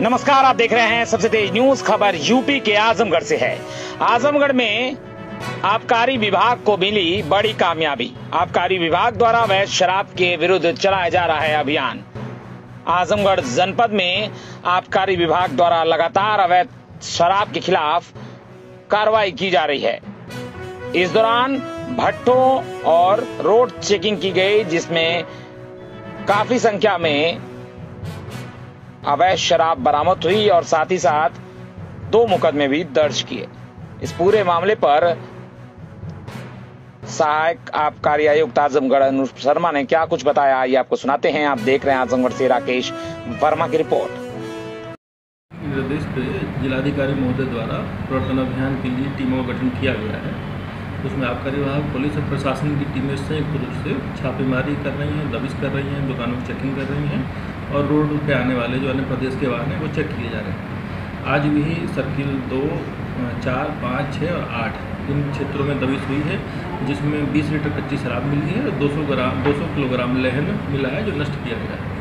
नमस्कार, आप देख रहे हैं सबसे तेज न्यूज़ खबर यूपी के आजमगढ़ से है। आजमगढ़ में आबकारी विभाग को मिली बड़ी कामयाबी। आबकारी विभाग द्वारा अवैध शराब के विरुद्ध चलाया जा रहा है अभियान। आजमगढ़ जनपद में आबकारी विभाग द्वारा लगातार अवैध शराब के खिलाफ कार्रवाई की जा रही है। इस दौरान भट्टों और रोड चेकिंग की गई, जिसमें काफ़ी संख्या में अवैध शराब बरामद हुई और साथ ही साथ दो मुकदमे भी दर्ज किए। इस पूरे मामले पर सहायक आबकारी आयुक्त आजमगढ़ अनुप शर्मा ने क्या कुछ बताया? आइए आपको सुनाते हैं। आप देख रहे हैं आजमगढ़ से राकेश वर्मा की रिपोर्ट। निर्देश पे जिलाधिकारी महोदय द्वारा प्रवर्तन अभियान के लिए टीमों का गठन किया गया है। उसमें आबकारी विभाग, पुलिस और प्रशासन की टीमें संयुक्त रूप से छापेमारी कर रही हैं, दबिश कर रही हैं, दुकानों की चेकिंग कर रही हैं। और रोड पे आने वाले जो अन्य प्रदेश के वाहन हैं, वो चेक किए जा रहे हैं। आज भी सर्किल दो, चार, पाँच छः और आठ इन क्षेत्रों में दबिश हुई है, जिसमें 20 लीटर कच्ची शराब मिली है और 200 ग्राम 200 किलोग्राम लहन मिला है जो नष्ट किया गया है।